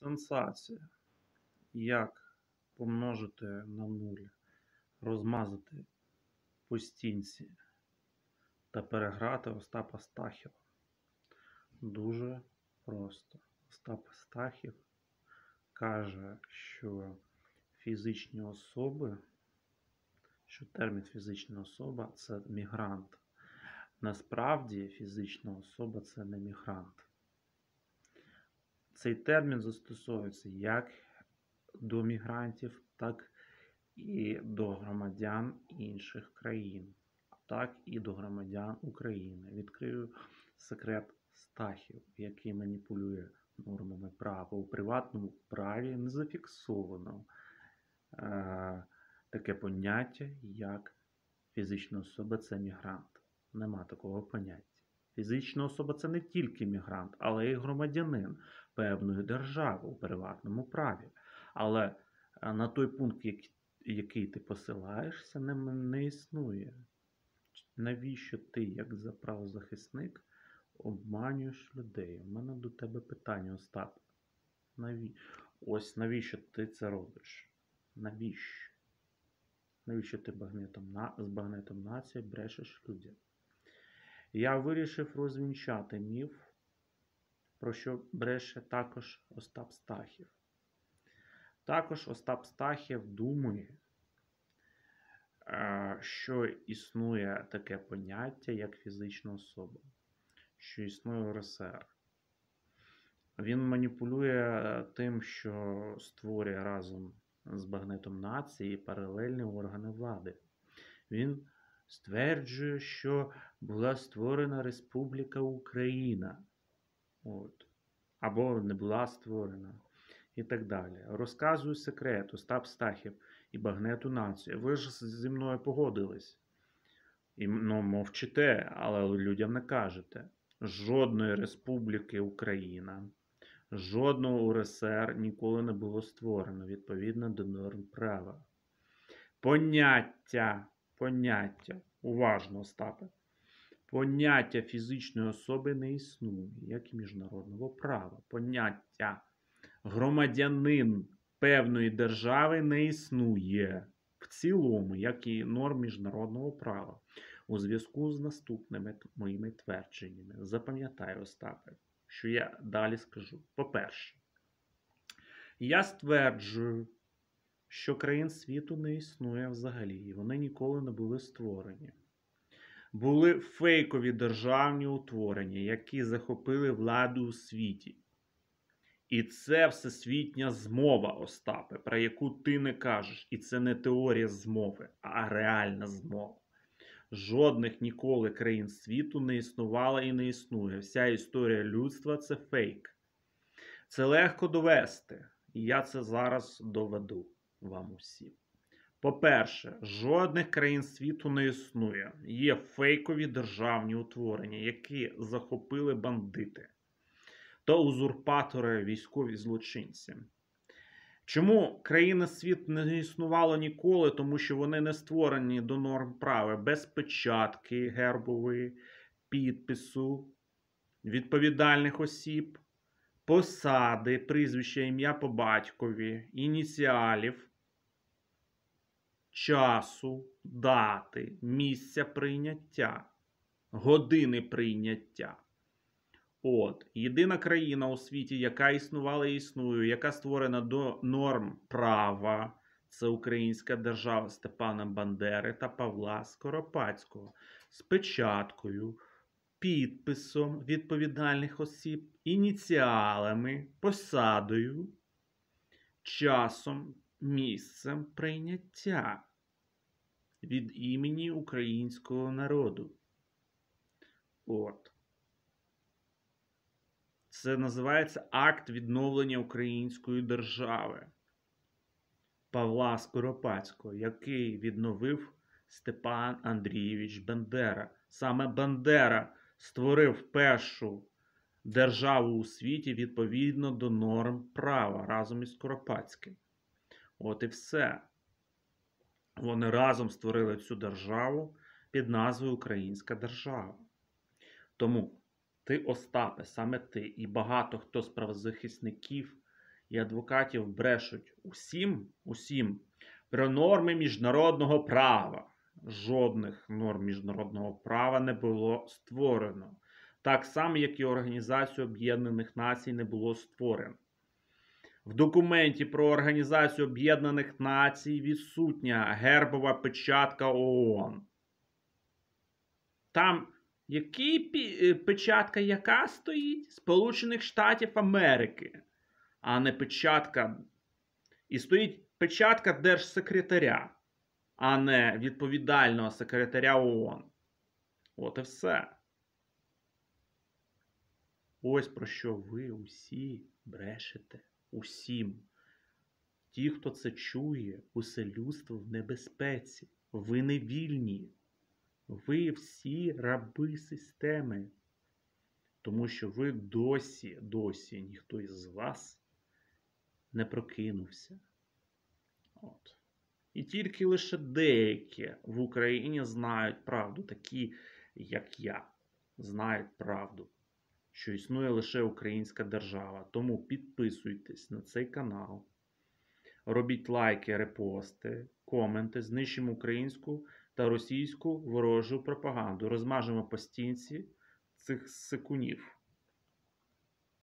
Сенсація. Як помножити на нуль, розмазати по стінці та переграти Остапа Стахіва? Дуже просто. Остап Стахів каже, що фізичні особи, що термін фізична особа це мігрант. Насправді фізична особа це не мігрант. Цей термін застосовується як до мігрантів, так і до громадян інших країн, так і до громадян України. Відкрию секрет Стахів, який маніпулює нормами права. У приватному праві не зафіксовано е, таке поняття, як фізична особа це мігрант. Нема такого поняття. Фізична особа це не тільки мігрант, але й громадянин певної держави у приватному праві. Але е, на той пункт, який, ти посилаєшся, не існує. Навіщо ти, як за правозахисник, обманюєш людей? У мене до тебе питання, Остап. Наві... Ось навіщо ти це робиш? Навіщо? Навіщо ти багнетом на... з багнетом нації брешеш людям? Я вирішив розвінчати міф, про що бреше також Остап Стахів. Також Остап Стахів думає, е, що існує таке поняття, як фізична особа, що існує РСР. Він маніпулює тим, що створює разом з багнетом нації паралельні органи влади. Він стверджує, що була створена Республіка Україна. От. Або не була створена. І так далі. Розказую секрет Остап Стахів і Багнету Націю. Ви ж зі мною погодились. І ну, мовчите, але людям не кажете. Жодної Республіки Україна, жодного УРСР ніколи не було створено відповідно до норм права. Поняття, поняття, уважно, Остапе. Поняття фізичної особи не існує, як і міжнародного права. Поняття громадянин певної держави не існує в цілому, як і норм міжнародного права. У зв'язку з наступними моїми твердженнями. Запам'ятай, Остапе, що я далі скажу. По-перше, я стверджую, що країн світу не існує взагалі, і вони ніколи не були створені були фейкові державні утворення, які захопили владу у світі. І це всесвітня змова, Остапе, про яку ти не кажеш. І це не теорія змови, а реальна змова. Жодних ніколи країн світу не існувало і не існує. Вся історія людства це фейк. Це легко довести. І я це зараз доведу вам усім. По-перше, жодних країн світу не існує. Є фейкові державні утворення, які захопили бандити та узурпатори військові злочинці. Чому країни світ не існувало ніколи? Тому що вони не створені до норм права без печатки гербової, підпису, відповідальних осіб, посади, прізвища, ім'я по батькові, ініціалів часу, дати, місця прийняття, години прийняття. От, єдина країна у світі, яка існувала і існує, яка створена до норм права, це Українська держава Степана Бандери та Павла Скоропадського з печаткою, підписом відповідальних осіб, ініціалами, посадою, часом, місцем прийняття від імені українського народу. От. Це називається акт відновлення української держави Павла Скоропадського, який відновив Степан Андрійович Бандера. Саме Бандера створив першу державу у світі відповідно до норм права разом із Скоропадським. От і все. Вони разом створили цю державу під назвою Українська держава. Тому ти, Остапе, саме ти і багато хто з правозахисників і адвокатів брешуть усім, усім про норми міжнародного права. Жодних норм міжнародного права не було створено. Так само, як і Організацію Об'єднаних Націй не було створено. В документі про Організацію Об'єднаних Націй відсутня гербова печатка ООН. Там який е, печатка яка стоїть? Сполучених Штатів Америки, а не печатка. І стоїть печатка держсекретаря, а не відповідального секретаря ООН. От і все. Ось про що ви усі брешете. Усім. Ті, хто це чує, усе людство в небезпеці. Ви не вільні. Ви всі раби системи. Тому що ви досі, досі ніхто із вас не прокинувся. От. І тільки лише деякі в Україні знають правду, такі, як я, знають правду, що існує лише українська держава. Тому підписуйтесь на цей канал, робіть лайки, репости, коменти, знищимо українську та російську ворожу пропаганду. Розмажемо по стінці цих секунів.